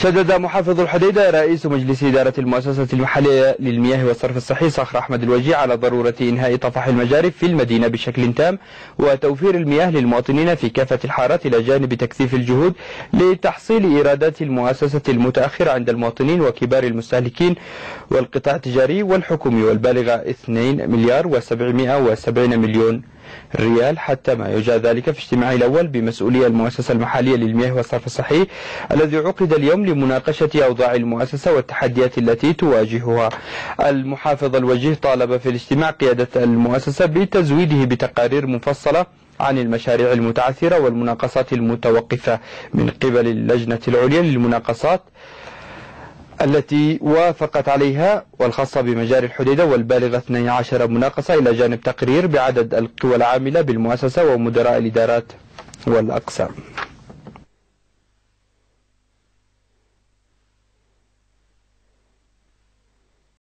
شدد محافظ الحديدة رئيس مجلس إدارة المؤسسة المحلية للمياه والصرف الصحي صخر أحمد الوجيه على ضرورة إنهاء طفح المجاري في المدينة بشكل تام وتوفير المياه للمواطنين في كافة الحارات إلى جانب تكثيف الجهود لتحصيل إيرادات المؤسسة المتأخرة عند المواطنين وكبار المستهلكين والقطاع التجاري والحكومي والبالغة 2 مليار و770 مليون ريال حتى ما يجاء ذلك في اجتماعه الأول بمسؤولية المؤسسة المحلية للمياه والصرف الصحي الذي عقد اليوم لمناقشة أوضاع المؤسسة والتحديات التي تواجهها. المحافظ الوجيه طالب في الاجتماع قيادة المؤسسة بتزويده بتقارير مفصلة عن المشاريع المتعثرة والمناقصات المتوقفة من قبل اللجنة العليا للمناقصات. التي وافقت عليها والخاصة بمجاري الحديدة والبالغة 12 مناقصة إلى جانب تقرير بعدد القوى العاملة بالمؤسسة ومدراء الإدارات والأقسام.